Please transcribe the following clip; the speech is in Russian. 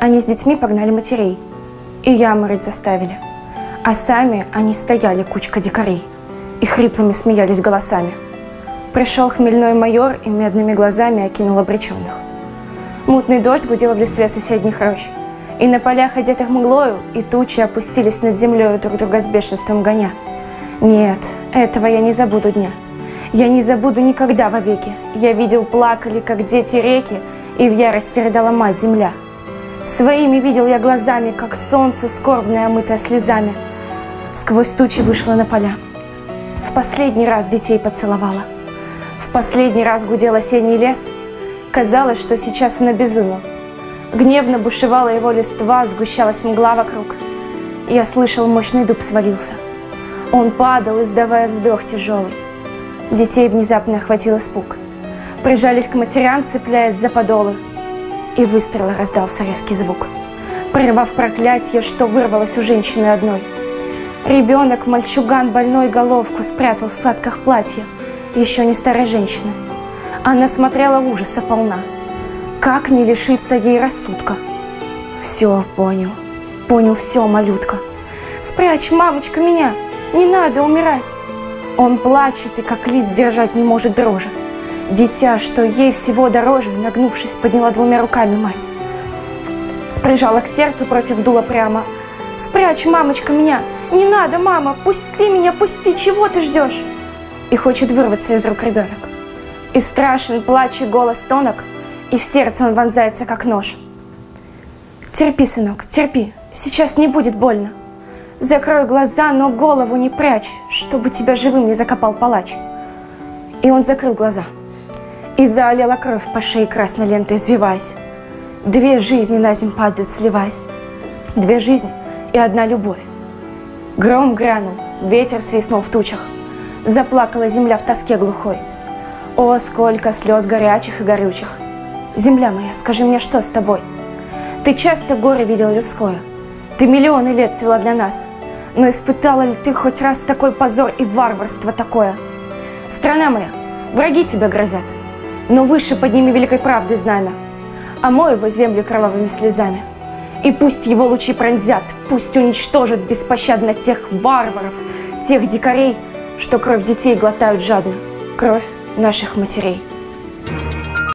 Они с детьми погнали матерей и ямы рыть заставили. А сами они стояли, кучка дикарей, и хриплыми смеялись голосами. Пришел хмельной майор и медными глазами окинул обреченных. Мутный дождь гудел в листве соседних рощ, и на полях, одетых мглою, и тучи опустились над землей друг друга с бешенством гоня. Нет, этого я не забуду дня. Я не забуду никогда вовеки. Я видел, плакали, как дети реки, и в ярости рыдала мать земля. Своими видел я глазами, как солнце скорбное, омытое слезами. Сквозь тучи вышла на поля. В последний раз детей поцеловала. В последний раз гудел осенний лес. Казалось, что сейчас он обезумел. Гневно бушевала его листва, сгущалась мгла вокруг. Я слышал, мощный дуб свалился. Он падал, издавая вздох тяжелый. Детей внезапно охватил испуг. Прижались к матерям, цепляясь за подолы и выстрела раздался резкий звук, прервав проклятие, что вырвалось у женщины одной. Ребенок, мальчуган, больной головку спрятал в складках платья, еще не старой женщины. Она смотрела ужаса полна. Как не лишиться ей рассудка? Все понял, понял все, малютка. Спрячь, мамочка, меня, не надо умирать. Он плачет и как лист держать не может дрожи. Дитя, что ей всего дороже, нагнувшись, подняла двумя руками мать. Прижала к сердцу против дула прямо. «Спрячь, мамочка, меня! Не надо, мама! Пусти меня, пусти! Чего ты ждешь?» И хочет вырваться из рук ребенок. И страшен плач и голос тонок, и в сердце он вонзается, как нож. «Терпи, сынок, терпи, сейчас не будет больно. Закрой глаза, но голову не прячь, чтобы тебя живым не закопал палач». И он закрыл глаза – и залила кровь по шее красной лентой, извиваясь. Две жизни на землю падают, сливаясь. Две жизни и одна любовь. Гром грянул, ветер свистнул в тучах. Заплакала земля в тоске глухой. О, сколько слез горячих и горючих. Земля моя, скажи мне, что с тобой? Ты часто горе видел людское. Ты миллионы лет цвела для нас. Но испытала ли ты хоть раз такой позор и варварство такое? Страна моя, враги тебя грозят но выше подними великой правды знамя, омой его землю кровавыми слезами. И пусть его лучи пронзят, пусть уничтожат беспощадно тех варваров, тех дикарей, что кровь детей глотают жадно, кровь наших матерей.